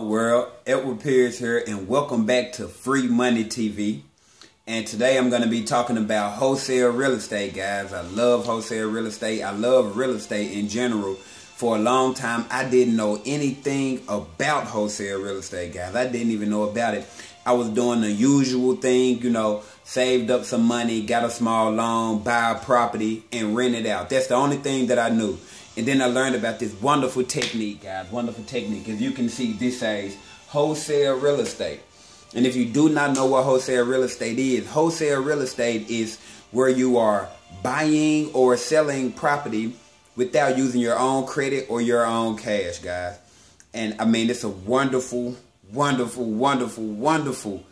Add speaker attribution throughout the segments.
Speaker 1: world. Edward pierce here and welcome back to free money tv and today i'm going to be talking about wholesale real estate guys. I love wholesale real estate. I love real estate in general. For a long time i didn't know anything about wholesale real estate guys. I didn't even know about it. I was doing the usual thing you know saved up some money got a small loan buy a property and rent it out. That's the only thing that i knew and then I learned about this wonderful technique, guys. Wonderful technique. As you can see, this says wholesale real estate. And if you do not know what wholesale real estate is, wholesale real estate is where you are buying or selling property without using your own credit or your own cash, guys. And I mean, it's a wonderful, wonderful, wonderful, wonderful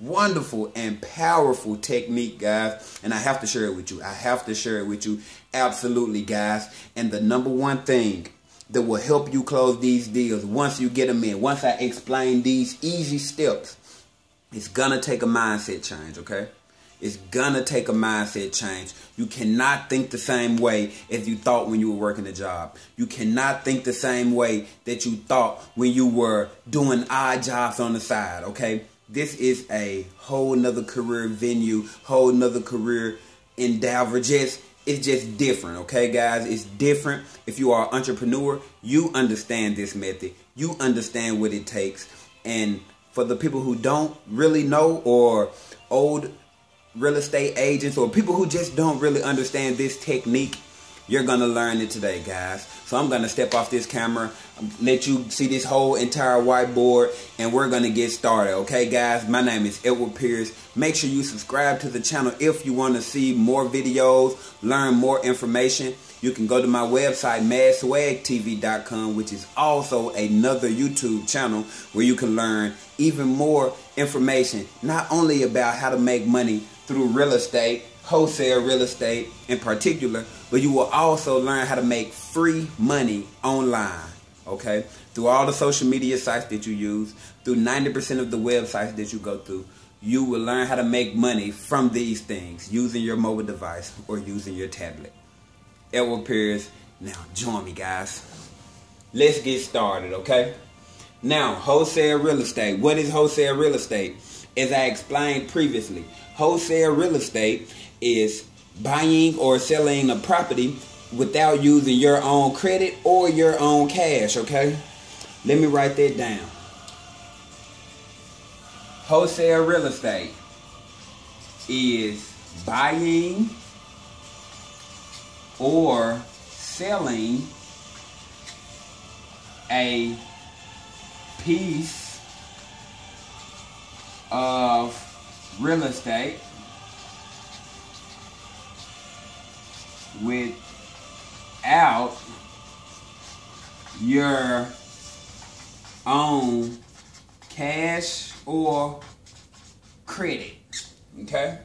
Speaker 1: wonderful and powerful technique, guys. And I have to share it with you. I have to share it with you. Absolutely, guys. And the number one thing that will help you close these deals once you get them in, once I explain these easy steps, it's gonna take a mindset change, okay? It's gonna take a mindset change. You cannot think the same way as you thought when you were working a job. You cannot think the same way that you thought when you were doing odd jobs on the side, okay? This is a whole nother career venue, whole nother career endeavor. Just it's just different, okay, guys? It's different. If you are an entrepreneur, you understand this method. You understand what it takes. And for the people who don't really know or old real estate agents or people who just don't really understand this technique, you're going to learn it today, guys. So I'm going to step off this camera, let you see this whole entire whiteboard, and we're going to get started. Okay, guys? My name is Edward Pierce. Make sure you subscribe to the channel if you want to see more videos, learn more information. You can go to my website, madswagtv.com, which is also another YouTube channel where you can learn even more information, not only about how to make money through real estate, wholesale real estate in particular, but you will also learn how to make free money online. Okay? Through all the social media sites that you use, through 90% of the websites that you go through, you will learn how to make money from these things using your mobile device or using your tablet. Edward Pierce. Now, join me, guys. Let's get started, okay? Now, wholesale real estate. What is wholesale real estate? As I explained previously, wholesale real estate is buying or selling a property without using your own credit or your own cash, okay? Let me write that down. Wholesale real estate is buying or selling a piece of real estate without your own cash or credit. Okay?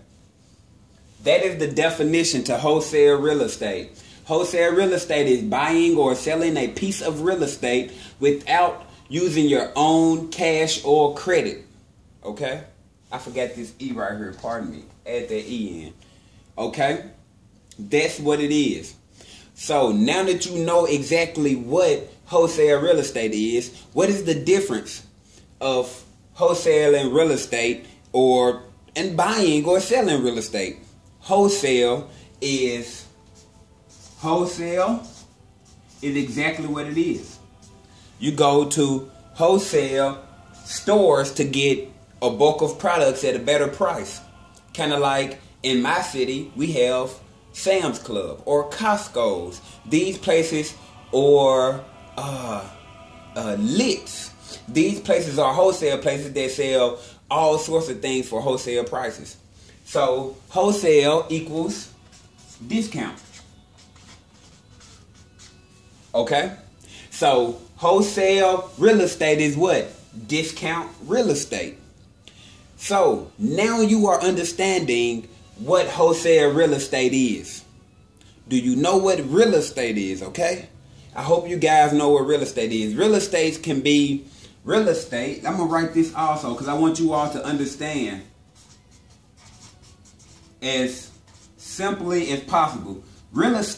Speaker 1: That is the definition to wholesale real estate. Wholesale real estate is buying or selling a piece of real estate without using your own cash or credit. Okay? I forgot this E right here. Pardon me. Add that E in. Okay? That's what it is. So now that you know exactly what wholesale real estate is, what is the difference of wholesale and real estate or and buying or selling real estate? Wholesale is wholesale is exactly what it is. You go to wholesale stores to get a bulk of products at a better price. Kind of like in my city, we have Sam's Club or Costco's. These places or uh, uh, Licks. These places are wholesale places that sell all sorts of things for wholesale prices. So wholesale equals discount. Okay? So wholesale real estate is what? Discount real estate. So now you are understanding what wholesale real estate is. Do you know what real estate is, okay? I hope you guys know what real estate is. Real estate can be real estate. I'm going to write this also because I want you all to understand as simply as possible. Real estate